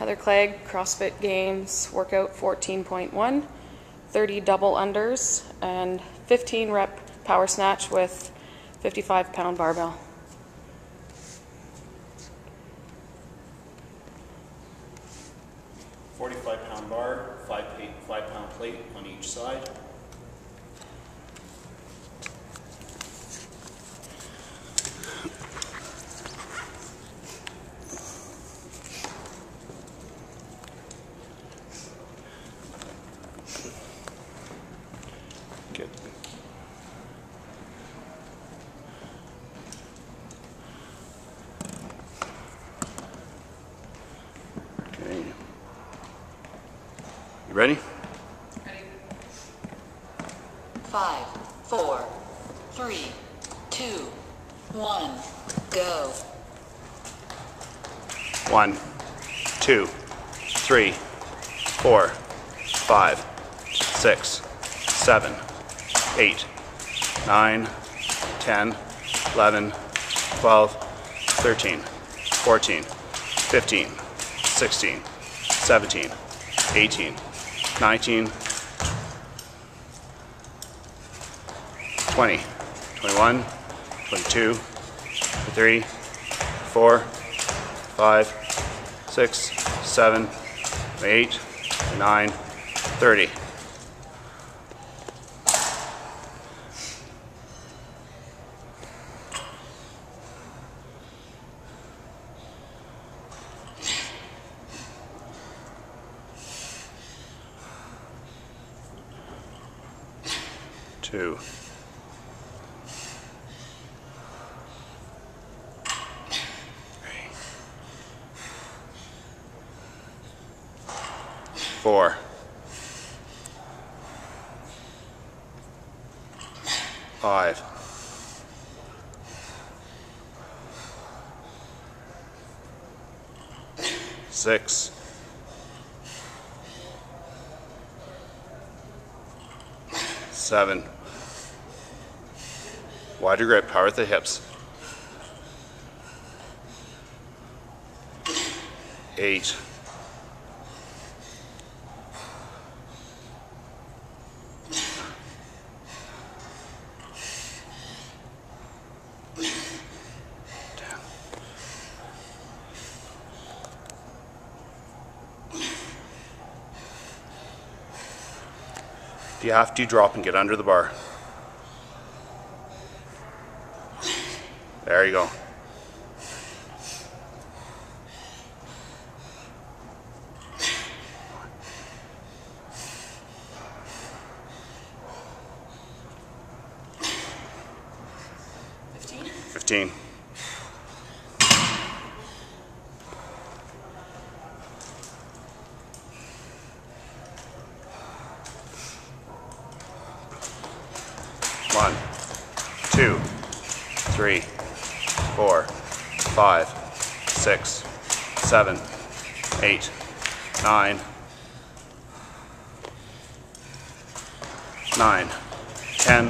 Heather Clague, CrossFit Games, workout 14.1, 30 double unders, and 15 rep power snatch with 55 pound barbell. Forty-five pound bar, five five pound plate on each side. Ready? Five, four, three, two, one, go. One, two, three, four, five, six, seven, eight, nine, ten, eleven, twelve, thirteen, fourteen, fifteen, sixteen, seventeen, eighteen, 19, 20, 21, 22, 23, 4, 5, 6, 7, 8, 9, 30. too. Four. Five. Six. Seven. Wider grip, power at the hips. Eight. If you have to, drop and get under the bar. There you go. Fifteen. One, two, three, four, five, six, seven, eight, nine, nine, ten,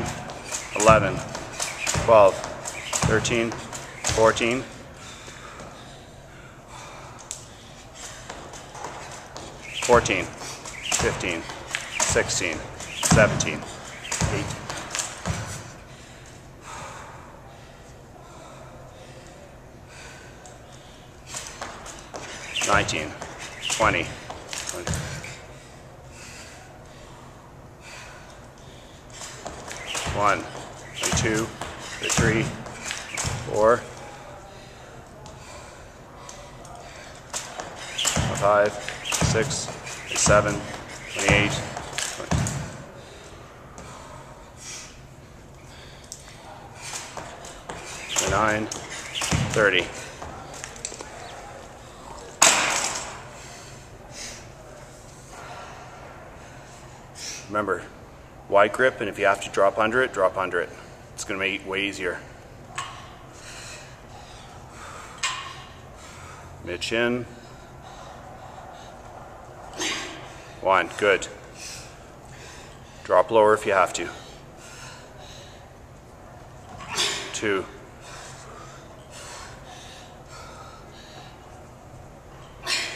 eleven, twelve, thirteen, fourteen, fourteen, fifteen, sixteen, seventeen, eighteen. 19, 20, 20. One, two, three, four, five, six, seven, twenty-eight, twenty-nine, thirty. Remember, wide grip, and if you have to drop under it, drop under it. It's going to make it way easier. Mid chin. One, good. Drop lower if you have to. Two.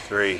Three.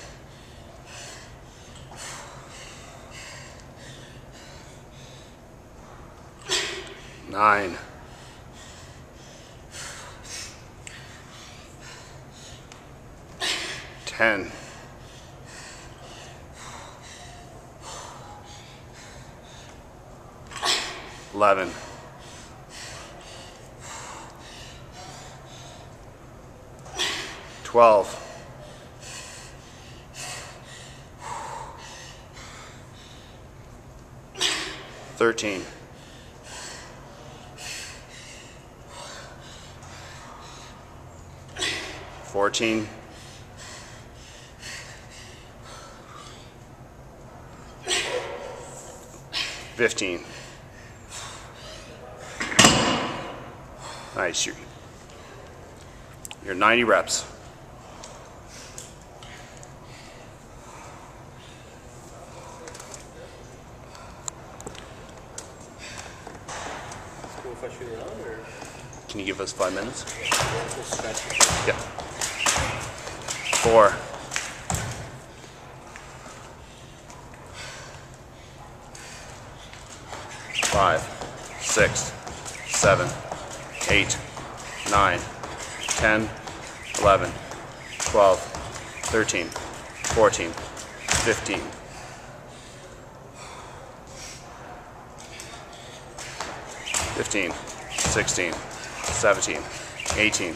nine, ten, eleven, twelve, thirteen. 14, 15. Nice. You're, you're 90 reps. Cool if I shoot around or Can you give us five minutes? Yeah. Four. Five, six, seven, eight, nine, ten, eleven, twelve, thirteen, fourteen, fifteen. Fifteen, sixteen, seventeen, eighteen.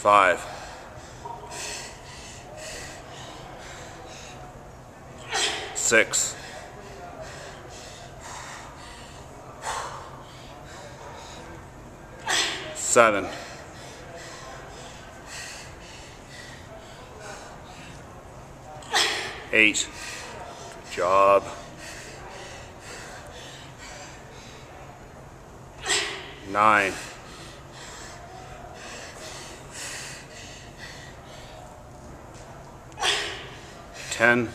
Five. Six. Seven. Eight. Good job. Nine. Ten.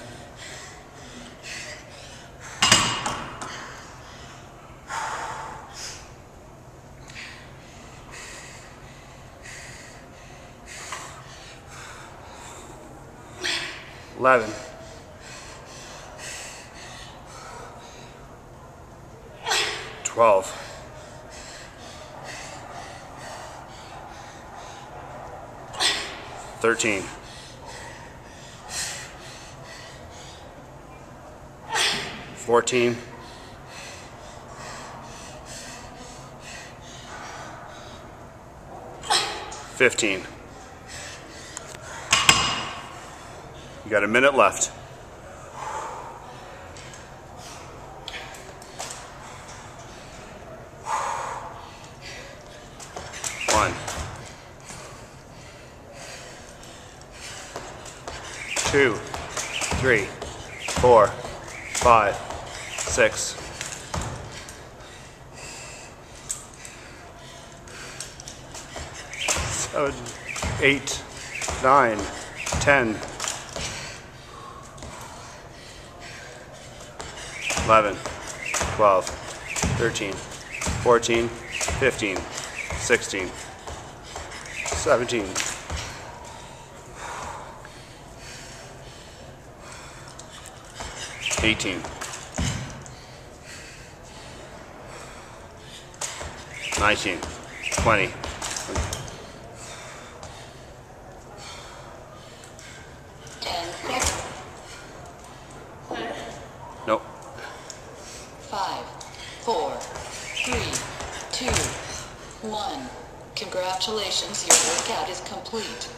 Eleven. Twelve. Thirteen. Fourteen. Fifteen. You got a minute left. One. Two. Three. Four. five, six, seven, eight, nine, ten, eleven, twelve, thirteen, fourteen, fifteen, sixteen, seventeen. Eighteen. Nineteen. Twenty. Ten seconds. Nope. Five, four, three, two, one. Congratulations, your workout is complete.